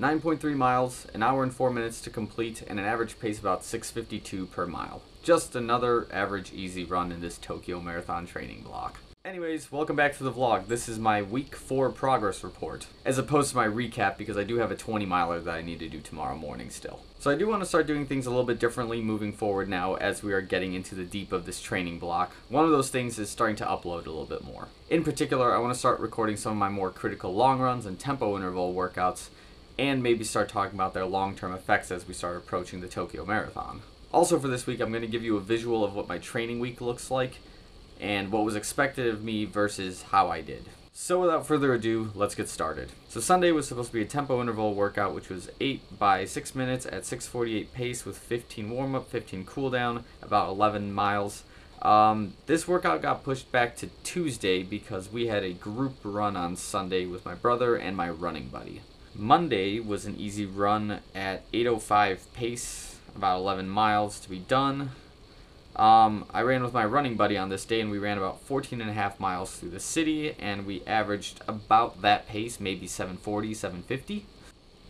9.3 miles, an hour and 4 minutes to complete, and an average pace about 652 per mile. Just another average easy run in this Tokyo Marathon training block. Anyways, welcome back to the vlog. This is my week 4 progress report, as opposed to my recap because I do have a 20 miler that I need to do tomorrow morning still. So I do want to start doing things a little bit differently moving forward now as we are getting into the deep of this training block. One of those things is starting to upload a little bit more. In particular, I want to start recording some of my more critical long runs and tempo interval workouts and maybe start talking about their long-term effects as we start approaching the Tokyo Marathon. Also for this week, I'm going to give you a visual of what my training week looks like and what was expected of me versus how I did. So without further ado, let's get started. So Sunday was supposed to be a tempo interval workout, which was 8 by 6 minutes at 648 pace with 15 warm-up, 15 cool-down, about 11 miles. Um, this workout got pushed back to Tuesday because we had a group run on Sunday with my brother and my running buddy. Monday was an easy run at 805 pace, about 11 miles to be done. Um, I ran with my running buddy on this day, and we ran about 14 and a half miles through the city, and we averaged about that pace, maybe 740, 750.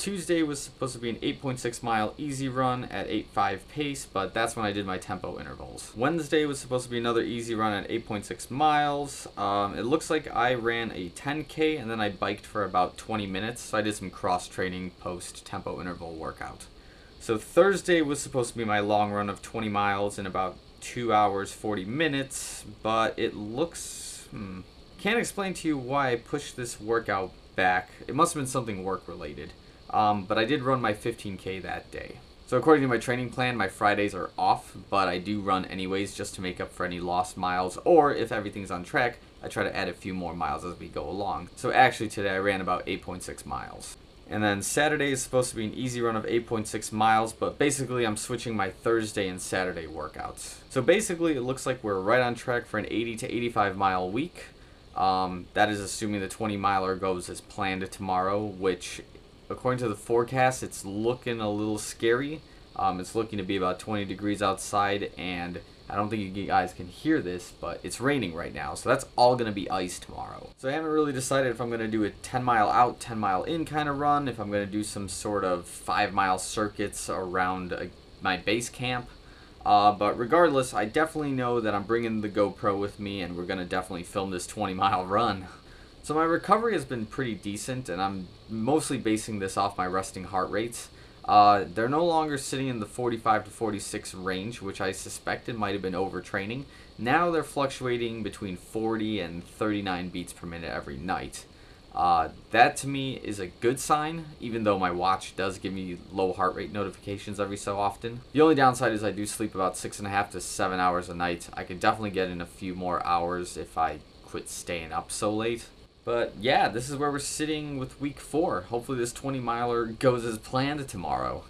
Tuesday was supposed to be an 8.6 mile easy run at 8.5 pace, but that's when I did my tempo intervals. Wednesday was supposed to be another easy run at 8.6 miles. Um, it looks like I ran a 10k and then I biked for about 20 minutes, so I did some cross training post tempo interval workout. So Thursday was supposed to be my long run of 20 miles in about 2 hours 40 minutes, but it looks. Hmm, can't explain to you why I pushed this workout back. It must have been something work related. Um, but I did run my 15K that day. So according to my training plan, my Fridays are off, but I do run anyways just to make up for any lost miles, or if everything's on track, I try to add a few more miles as we go along. So actually today I ran about 8.6 miles. And then Saturday is supposed to be an easy run of 8.6 miles, but basically I'm switching my Thursday and Saturday workouts. So basically it looks like we're right on track for an 80 to 85 mile week. Um, that is assuming the 20 miler goes as planned tomorrow, which according to the forecast, it's looking a little scary. Um, it's looking to be about 20 degrees outside, and I don't think you guys can hear this, but it's raining right now, so that's all going to be ice tomorrow. So I haven't really decided if I'm going to do a 10 mile out, 10 mile in kind of run, if I'm going to do some sort of 5 mile circuits around a, my base camp. Uh, but regardless, I definitely know that I'm bringing the GoPro with me, and we're going to definitely film this 20 mile run. So my recovery has been pretty decent, and I'm mostly basing this off my resting heart rates. Uh, they're no longer sitting in the 45 to 46 range, which I suspected might have been overtraining. Now they're fluctuating between 40 and 39 beats per minute every night. Uh, that to me is a good sign, even though my watch does give me low heart rate notifications every so often. The only downside is I do sleep about six and a half to seven hours a night. I could definitely get in a few more hours if I quit staying up so late. But yeah, this is where we're sitting with week four. Hopefully, this 20 miler goes as planned tomorrow.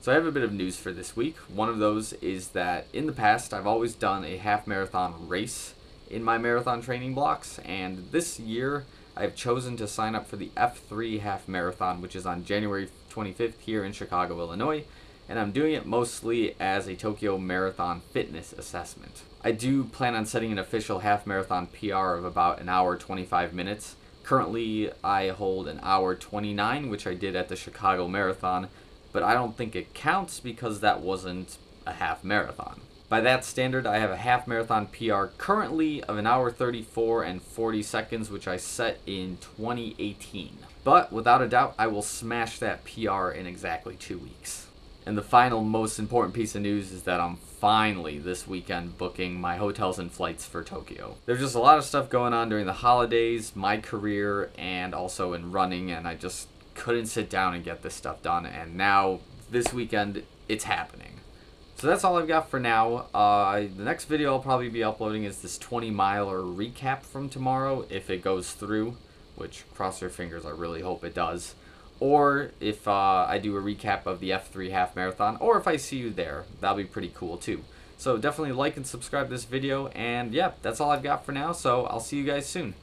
So, I have a bit of news for this week. One of those is that in the past, I've always done a half marathon race in my marathon training blocks, and this year, I've chosen to sign up for the F3 half marathon, which is on January 25th here in Chicago, Illinois, and I'm doing it mostly as a Tokyo Marathon fitness assessment. I do plan on setting an official half marathon PR of about an hour 25 minutes. Currently, I hold an hour 29, which I did at the Chicago Marathon, but I don't think it counts because that wasn't a half marathon. By that standard, I have a half marathon PR currently of an hour 34 and 40 seconds, which I set in 2018. But without a doubt, I will smash that PR in exactly two weeks. And the final most important piece of news is that I'm finally this weekend booking my hotels and flights for Tokyo. There's just a lot of stuff going on during the holidays, my career, and also in running, and I just couldn't sit down and get this stuff done. And now, this weekend, it's happening. So that's all I've got for now. Uh, the next video I'll probably be uploading is this 20 miler recap from tomorrow, if it goes through, which cross your fingers, I really hope it does or if uh, I do a recap of the F3 half marathon, or if I see you there. That'll be pretty cool too. So definitely like and subscribe this video, and yeah, that's all I've got for now, so I'll see you guys soon.